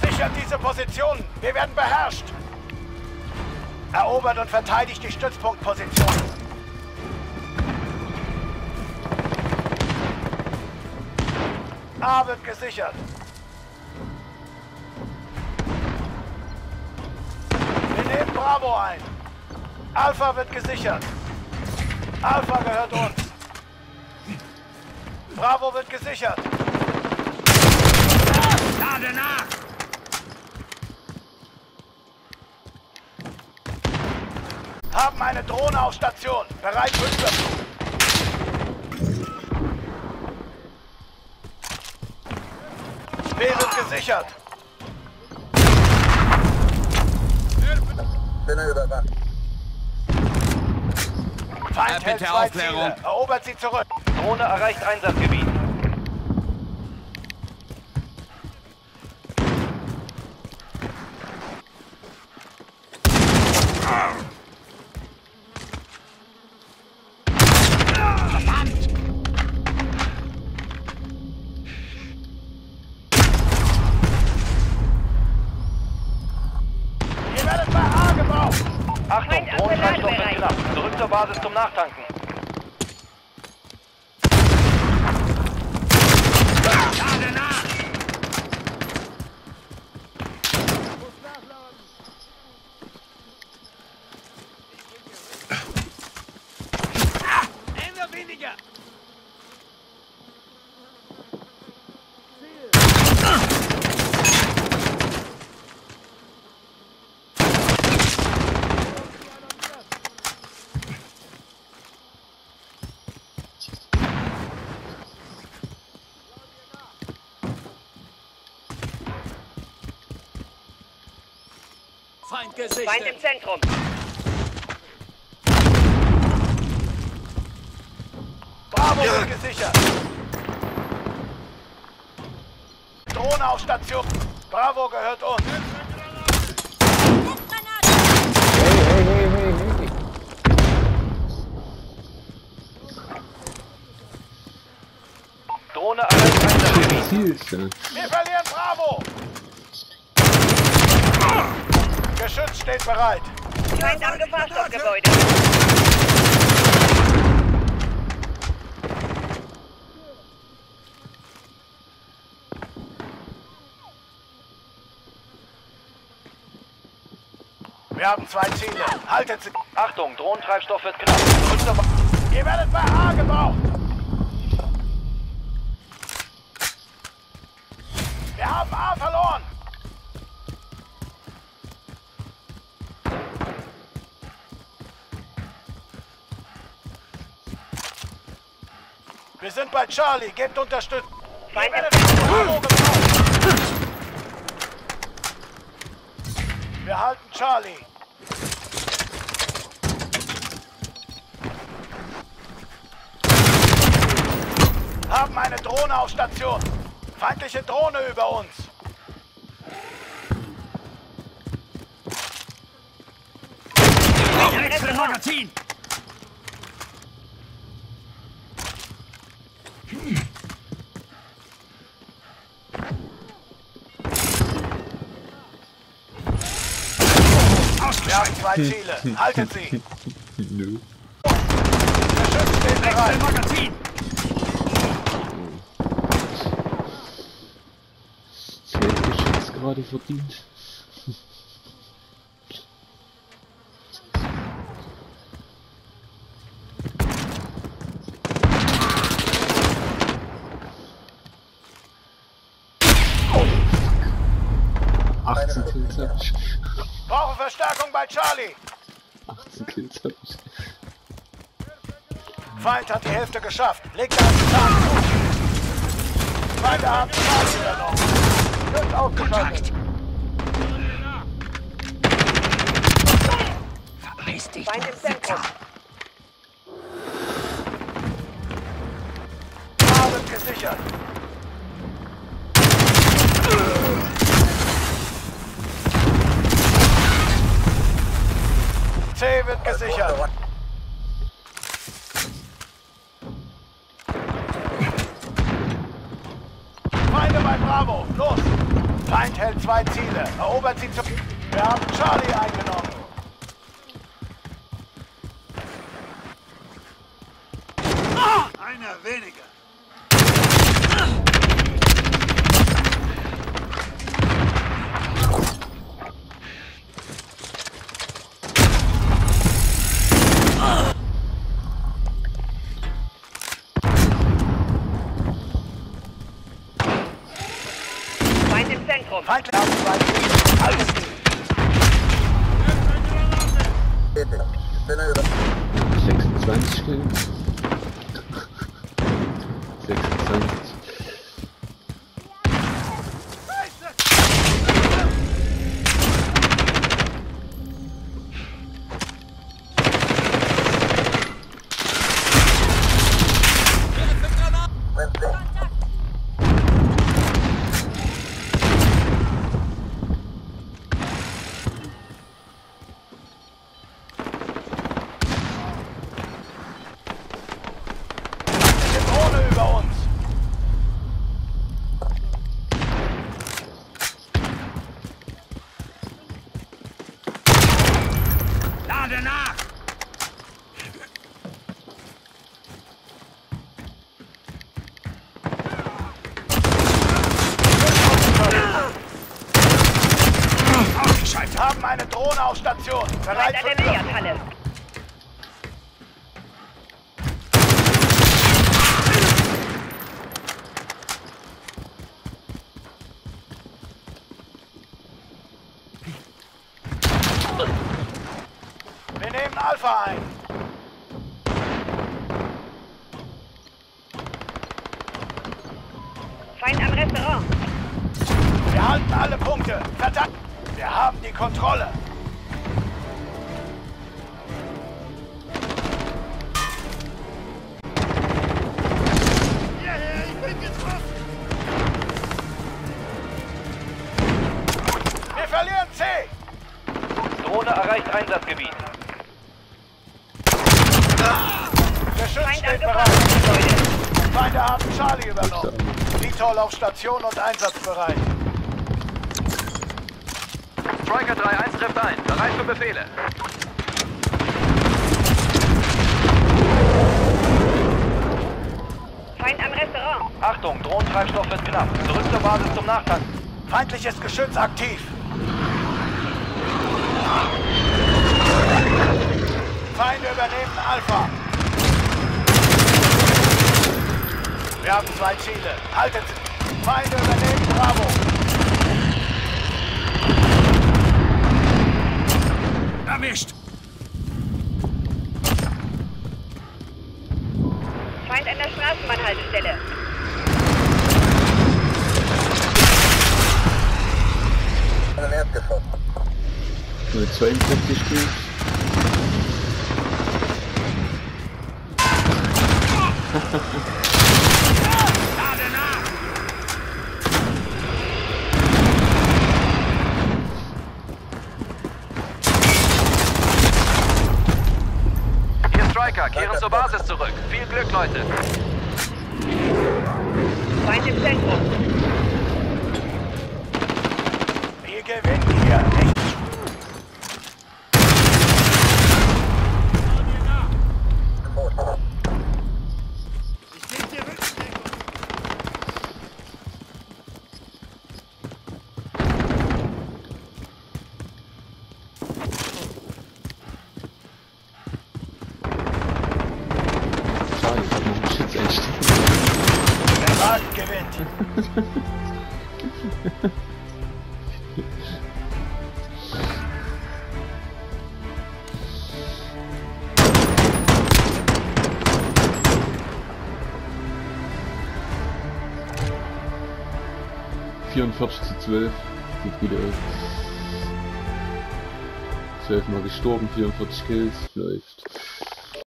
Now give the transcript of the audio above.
Sichert diese Position. Wir werden beherrscht. Erobert und verteidigt die Stützpunktposition. A wird gesichert. Wir nehmen Bravo ein. Alpha wird gesichert. Alpha gehört uns. Bravo wird gesichert. Lade nach! Haben eine Drohne auf Station. Bereit für Überflug. B wird gesichert. Feind Äh, hält zwei Aufklärung. Ziele. Erobert sie zurück. Drohne erreicht Einsatzgebiet. Ihr werdet bei A gebraucht. Achtung, Feind auf Drohnentreibstoff wird Beladebereit. knapp. Zurück zur Basis zum Nachtanken. Lade nach! Immer weniger! Feind gesichtet! Feind im Zentrum. Bravo wird gesichert. Drohne auf Station. Bravo gehört uns. Drohne erreicht Einsatzgebiet. Hilfe. Wir verlieren Bravo. Geschütz steht bereit. Feind am Gefahrstoffgebäude. Wir haben zwei Ziele. Haltet sie. Achtung, Drohnentreibstoff wird knapp. Ihr werdet bei A gebraucht. Wir haben A verloren. Wir sind bei Charlie. Gebt Unterstützung. Wir halten Charlie. Haben eine Drohne auf Station. Feindliche Drohne über uns. Wechsle Magazin! Wir haben zwei Ziele. Haltet sie. Nö. Geschütz steht bereit. Magazin! Feldgeschütz gerade verdient. Kills hab ich. Brauche Verstärkung bei Charlie. 18 Kills hab ich. Feind hat die Hälfte geschafft. Legt einen Zahn zu. Feinde haben Charlie übernommen. Wird ausgeschaltet. Verpiss dich, Feind im Zentrum. Wird gesichert. C wird gesichert. bei Bravo. Los! Feind hält zwei Ziele. Erobert sie zu... Wir haben Charlie eingenommen. Einer weniger. Feind im Zentrum. Feind haben zwei Ziele. Haltet sie. 26 Kills. 26. Eine Drohne über uns. Lade nach! Wir haben eine Drohne auf Station. Bereit für an der ein. Feind am Restaurant. Wir halten alle Punkte. Verdammt. Wir haben die Kontrolle. Drohne erreicht Einsatzgebiet. Der Schütz Feind steht bereit. Feinde haben Charlie übernommen. Vitol auf Station und einsatzbereit. Striker 3-1 trifft ein. Bereit für Befehle. Feind am Restaurant. Achtung, Drohnentreibstoff wird knapp. Zurück zur Basis zum Nachtanken. Feindliches Geschütz aktiv. Feinde übernehmen Alpha. Wir haben zwei Ziele. Haltet sie. Feinde übernehmen Bravo. Erwischt! Feind an der Straßenbahnhaltestelle. Nur 42 Kills. Lade nach! Hier Striker, kehren zur Basis zurück. Viel Glück, Leute. Feind im Zentrum. 44 zu 12. Sieht gut aus. 12 mal gestorben, 44 Kills, läuft.